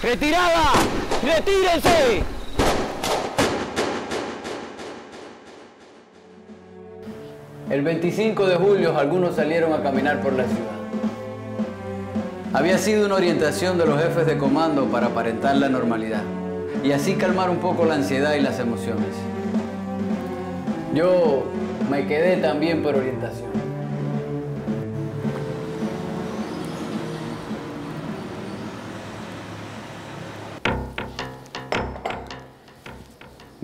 ¡Retirada! ¡Retírense! El 25 de julio algunos salieron a caminar por la ciudad. Había sido una orientación de los jefes de comando para aparentar la normalidad y así calmar un poco la ansiedad y las emociones. Yo me quedé también por orientación.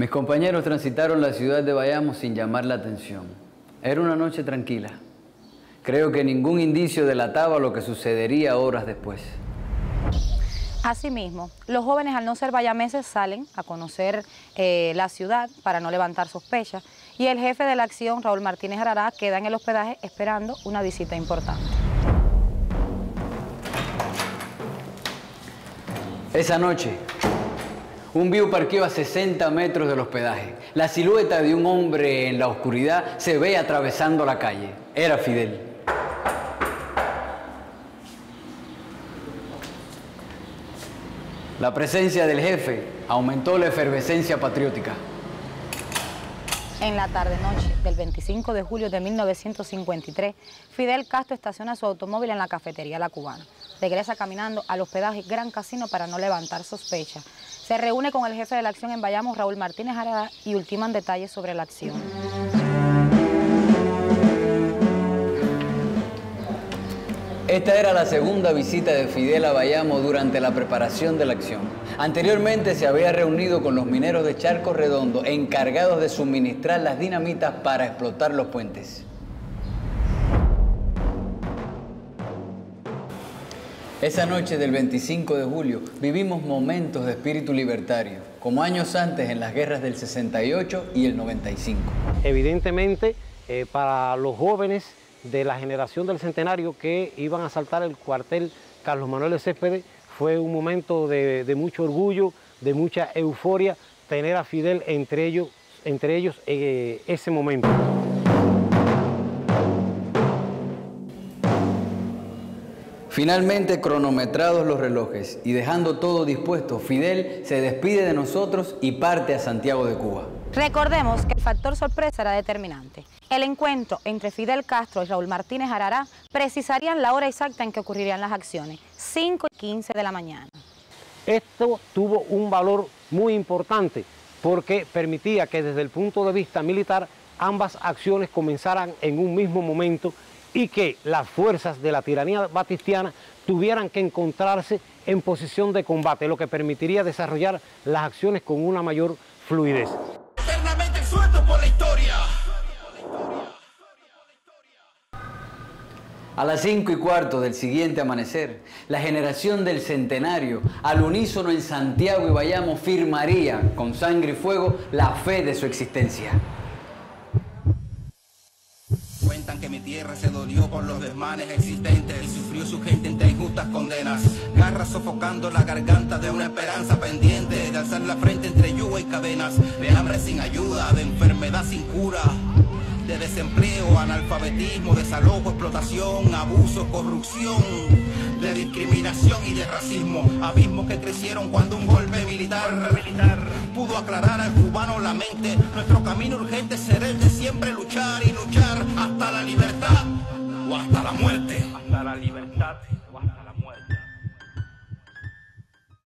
Mis compañeros transitaron la ciudad de Bayamo sin llamar la atención. Era una noche tranquila. Creo que ningún indicio delataba lo que sucedería horas después. Asimismo, los jóvenes al no ser bayameses salen a conocer eh, la ciudad para no levantar sospechas y el jefe de la acción, Raúl Martínez Arará, queda en el hospedaje esperando una visita importante. Esa noche, un view parqueó a 60 metros del hospedaje. La silueta de un hombre en la oscuridad se ve atravesando la calle. Era Fidel. La presencia del jefe aumentó la efervescencia patriótica. En la tarde-noche del 25 de julio de 1953, Fidel Castro estaciona su automóvil en la cafetería La Cubana. Regresa caminando al hospedaje Gran Casino para no levantar sospecha. Se reúne con el jefe de la acción en Bayamo, Raúl Martínez Arada, y ultiman detalles sobre la acción. Esta era la segunda visita de Fidel a Bayamo durante la preparación de la acción. Anteriormente se había reunido con los mineros de Charco Redondo encargados de suministrar las dinamitas para explotar los puentes. Esa noche del 25 de julio vivimos momentos de espíritu libertario, como años antes en las guerras del 68 y el 95. Evidentemente, eh, para los jóvenes de la generación del centenario que iban a saltar el cuartel Carlos Manuel de Céspedes, fue un momento de, mucho orgullo, de mucha euforia, tener a Fidel entre ellos, entre ellos eh, ese momento. Finalmente, cronometrados los relojes y dejando todo dispuesto, Fidel se despide de nosotros y parte a Santiago de Cuba. Recordemos que el factor sorpresa era determinante. El encuentro entre Fidel Castro y Raúl Martínez Arará precisarían la hora exacta en que ocurrirían las acciones, 5 y 15 de la mañana. Esto tuvo un valor muy importante porque permitía que desde el punto de vista militar ambas acciones comenzaran en un mismo momento y que las fuerzas de la tiranía batistiana tuvieran que encontrarse en posición de combate, lo que permitiría desarrollar las acciones con una mayor fluidez. por la historia. A las cinco y cuarto del siguiente amanecer, la generación del centenario, al unísono en Santiago y Bayamo, firmaría con sangre y fuego la fe de su existencia. Tierra se dolió por los desmanes existentes y sufrió su gente entre injustas condenas. Garras sofocando la garganta de una esperanza pendiente de alzar la frente entre yugo y cadenas, de hambre sin ayuda, de enfermedad sin cura de desempleo, analfabetismo, desalojo, explotación, abuso, corrupción, de discriminación y de racismo, abismos que crecieron cuando un golpe militar, militar pudo aclarar al cubano la mente. Nuestro camino urgente será el de siempre luchar y